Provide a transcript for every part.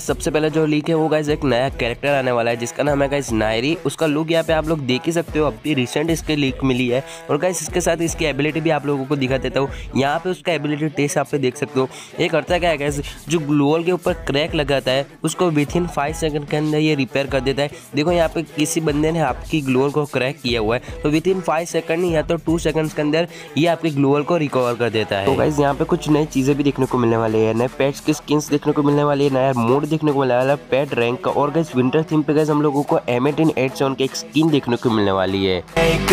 सबसे पहले जो लीक है वो गाइस एक नया कैरेक्टर आने वाला है, जिसका नाम है गाइस नायरी उसका लुक यहाँ पे आप लोग देख ही सकते हो, अभी रिसेंट इसके लीक मिली है। और गाइस इसके साथ इसकी एबिलिटी भी आप लोगों को दिखा देता हूँ। यहाँ पे उसका एबिलिटी टेस्ट आप देख सकते हो। ये करता क्या है जो ग्लोअल के ऊपर क्रैक लगाता है, उसको विथ इन फाइव सेकंड के अंदर ये रिपेयर कर देता है। देखो यहाँ पे किसी बंदे ने आपकी ग्लोअल को क्रैक किया हुआ है। तो विथ इन फाइव सेकंड या तो टू सेकंड्स के अंदर ये आपकी ग्लोअल को रिकवर कर देता है। तो गाइस यहाँ पे कुछ नई चीज़ें भी देखने को मिलने वाली है। नए पेट्स की स्किन्स देखने को मिलने वाली है, नया मोड देखने को मिलने वाला है पेट रैंक का। और गाइस विंटर थीम पे गाइस हम लोगों को एम एटीन एट सेवन की एक स्किन देखने को मिलने वाली है। Make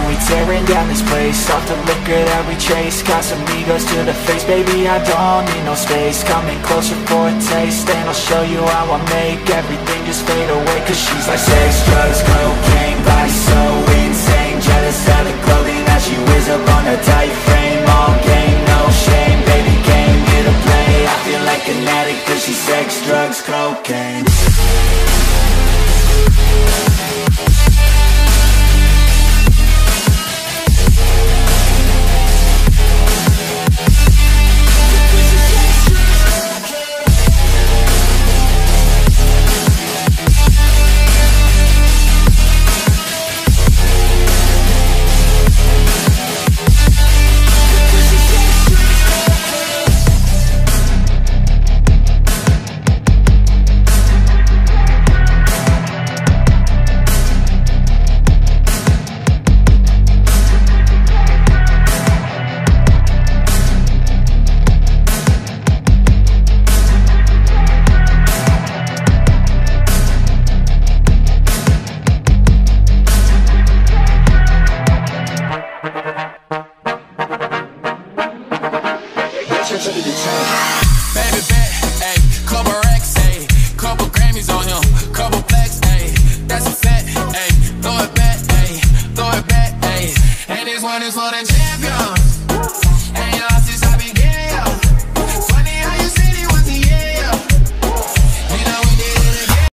Tearing down this place. Off the liquor that we chase Got some egos to the face. Baby, I don't need no space. Coming closer for a taste And I'll show you how I make Everything just fade away. Cause she's like sex, drugs, Baby bet, ayy, couple racks, ayy, couple Grammys on him, couple plaques, ayy, that's a fact, ayy, throw it back, ayy, throw it back, ayy, and this one is for the.